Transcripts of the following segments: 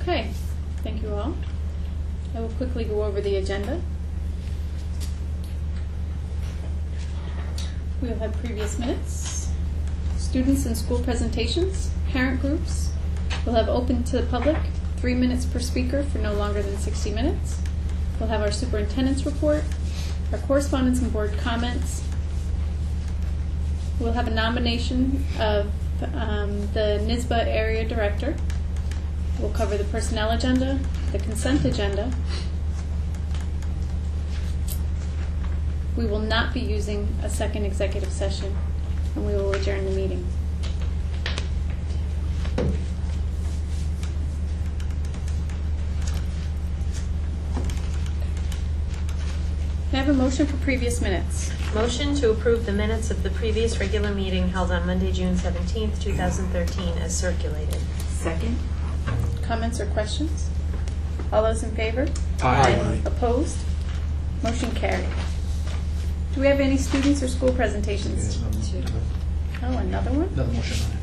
Okay, thank you all. I will quickly go over the agenda. We will have previous minutes, students and school presentations, parent groups. We'll have open to the public, three minutes per speaker for no longer than 60 minutes. We'll have our superintendent's report, our correspondence and board comments. We'll have a nomination of um, the NYSSBA area director. We'll cover the personnel agenda, the consent agenda. We will not be using a second executive session, and we will adjourn the meeting. May I have a motion for previous minutes? Motion to approve the minutes of the previous regular meeting held on Monday, June 17th, 2013, as circulated. Second? Comments or questions? All those in favor? Aye. Opposed? Motion carried. Do we have any students or school presentations? Two. Oh, another one? Another motion on it.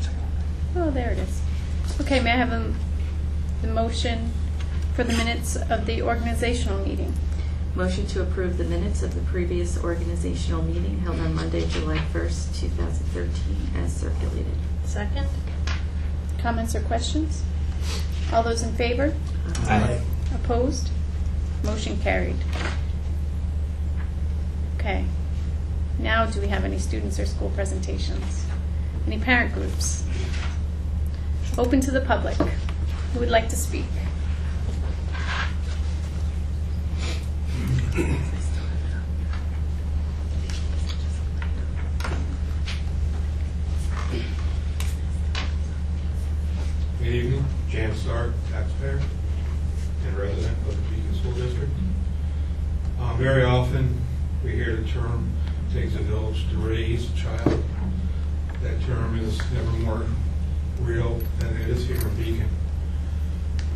Second one. Oh, there it is. Okay, may I have a, the motion for the minutes of the organizational meeting? Motion to approve the minutes of the previous organizational meeting held on Monday, July 1st, 2013, as circulated. Second? Comments or questions? All those in favor? Aye. Opposed? Motion carried. Okay. Now, do we have any students or school presentations? Any parent groups? Open to the public. Who would like to speak? Good evening, Jan Stark, taxpayer and resident of the Beacon School District. Uh, Very often, we term, takes a village to raise a child. That term is never more real than it is here in Beacon.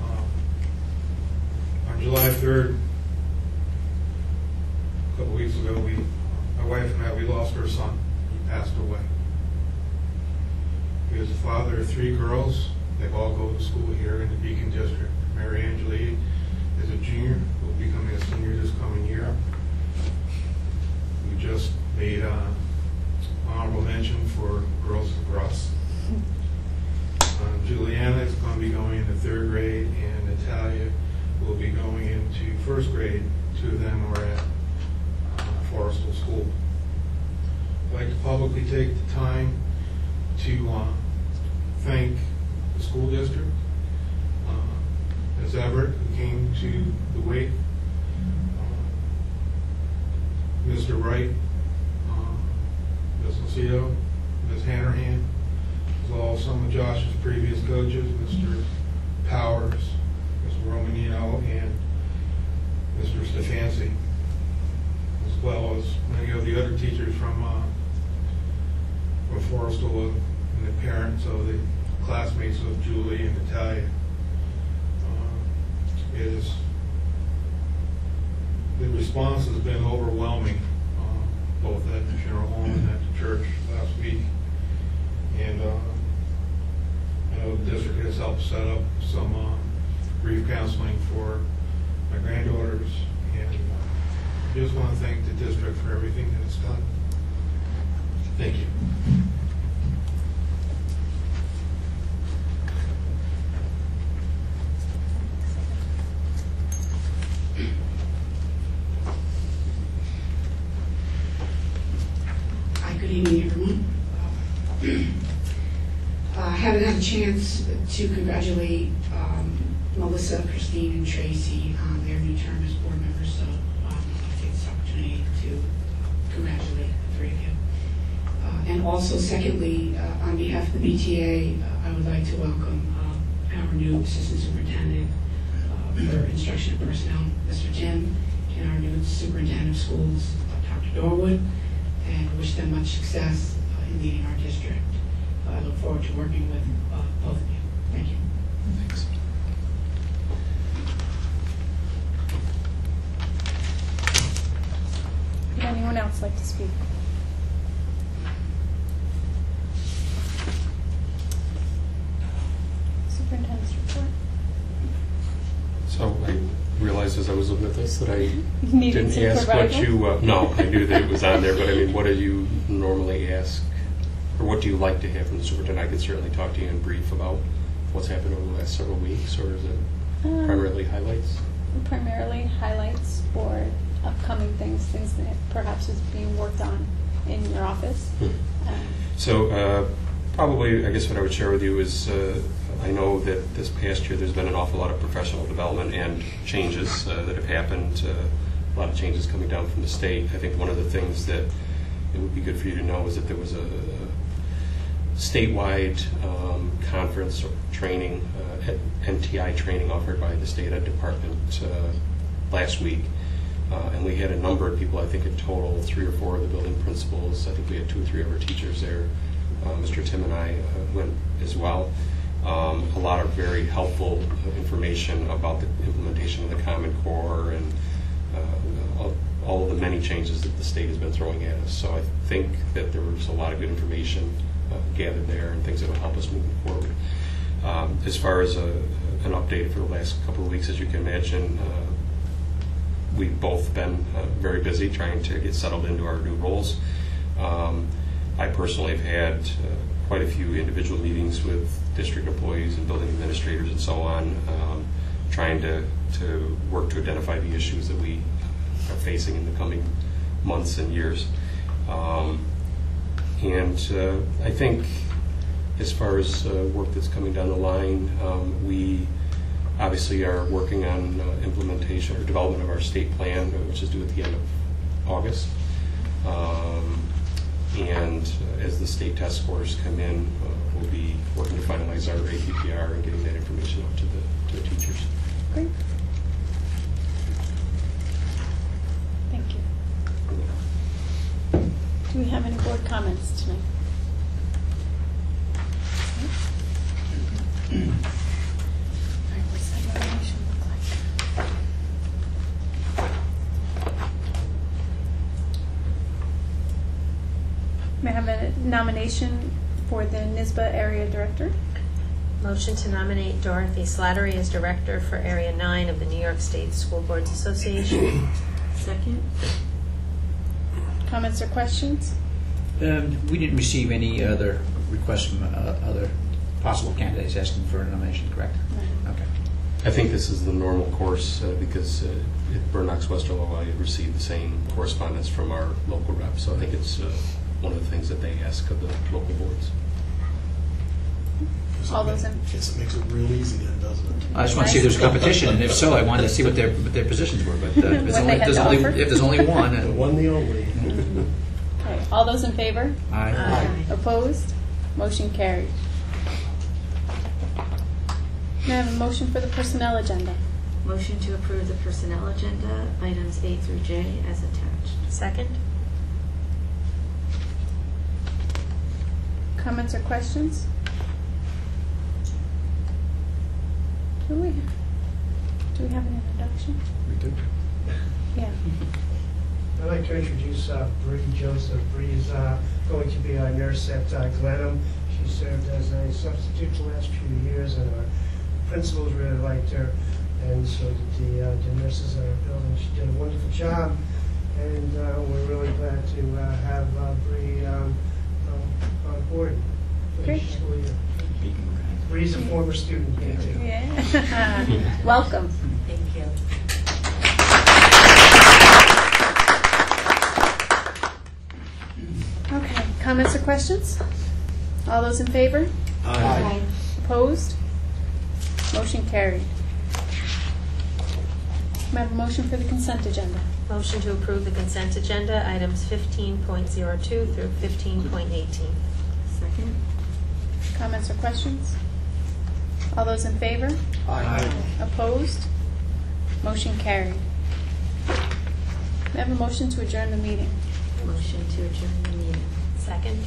Uh, On July 3rd, a couple weeks ago, we, my wife and I, we lost our son. He passed away. He was the father of three girls. They all go to school here in the Beacon District. Mary Angeli is a junior, will be becoming a senior this coming year. Just made uh, honorable mention for girls lacrosse. Um, Juliana is going to be going into third grade, and Natalia will be going into first grade. Two of them are at uh, Forrestal School. I'd like to publicly take the time to uh, thank the school district, uh, Ms. Everett, who came to the wake, uh, Mr. Wright, uh, Ms. Lucio, Ms. Hannerhan, as well as some of Josh's previous coaches, Mr. Powers, Mr. Romanino, and Mr. Stefanski, as well as many of the other teachers from uh, from and the parents of the classmates of Julie and Natalia. Uh, It is, the response has been overwhelming, both at the funeral home and at the church last week. And uh, I know the district has helped set up some uh, grief counseling for my granddaughters. And uh, I just want to thank the district for everything that it's done. Thank you. Good evening. Uh, I haven't had a chance to congratulate um, Melissa, Christine, and Tracy on their new term as board members, so um, I'll take this opportunity to congratulate the three of you. Uh, And also secondly, uh, on behalf of the BTA, uh, I would like to welcome uh, our new Assistant Superintendent uh, for Instruction and Personnel, Mr. Tim, and our new Superintendent of Schools, Dr. Dorwood, and wish them much success uh, in leading our district. I look forward to working with uh, both of you. Thank you. Thanks. Would anyone else like to speak? Superintendent's report. So I realized as I was looking at this that I didn't ask what you, uh, no, I knew that it was on there, but I mean, what do you normally ask? Or what do you like to have from the superintendent? I could certainly talk to you in brief about what's happened over the last several weeks, or is it Um, primarily highlights? Primarily highlights or upcoming things, things that perhaps is being worked on in your office. Hmm. Um, So uh, probably, I guess what I would share with you is, uh, I know that this past year, there's been an awful lot of professional development and changes uh, that have happened, uh, a lot of changes coming down from the state. I think one of the things that it would be good for you to know is that there was a statewide um, conference or training, uh, NTI training offered by the state ed department uh, last week. Uh, And we had a number of people, I think in total, three or four of the building principals, I think we had two or three of our teachers there. Uh, Mr. Tim and I uh, went as well. Um, A lot of very helpful information about the implementation of the Common Core and uh, all- all of the many changes that the state has been throwing at us. So I think that there was a lot of good information gathered there and things that will help us moving forward. Um, As far as a- an update for the last couple of weeks, as you can imagine, uh, we've both been uh, very busy trying to get settled into our new roles. I personally have had uh, quite a few individual meetings with district employees and building administrators and so on, um, trying to, to work to identify the issues that we are facing in the coming months and years. Um, And uh, I think as far as uh, work that's coming down the line, um, we obviously are working on uh, implementation or development of our state plan, uh, which is due at the end of August. Um, And as the state test scores come in, uh, we'll be working to finalize our APPR and getting that information out to the, to the teachers. Great. Thank you. Do we have any board comments tonight? All right, what's that nomination look like? May I have a nomination for the NYSSBA Area Director? Motion to nominate Dorothy Slattery as Director for Area 9 of the New York State School Boards Association. Second? Comments or questions? Um, We didn't receive any other requests from uh, other possible candidates asking for a nomination, correct? Okay. I think this is the normal course uh, because uh, at Berne Knox Westerlo, I received the same correspondence from our local rep. So I think it's uh, one of the things that they ask of the local boards. All those in- Guess it makes it real easy then, doesn't it? I just want to see if there's competition, and if so, I wanted to see what their, what their positions were, but uh, if it's What they only- if there's to only, offer? if there's only one, The uh, one, the only. Okay, all those in favor? aye. Opposed? Motion carried. May I have a motion for the personnel agenda? Motion to approve the personnel agenda, items A through J as attached. Second? Comments or questions? Do we, do we have an introduction? We do. Yeah. I'd like to introduce uh, Bree Joseph. Bree is uh, going to be our nurse at uh, Glenham. She served as a substitute the last few years, and our principals really liked her, and so did the uh, the nurses in our building. She did a wonderful job, and uh, we're really glad to uh, have uh, Bree um, on board. for Great. this school year. Bree's a former student here, too. Yeah. Welcome. Thank you. Okay, comments or questions? All those in favor? Aye. Opposed? Motion carried. May I have a motion for the consent agenda? Motion to approve the consent agenda, items 15.02 through 15.18. Second? Comments or questions? All those in favor? Aye. Opposed? Motion carried. May I have a motion to adjourn the meeting? Motion to adjourn the meeting. Second?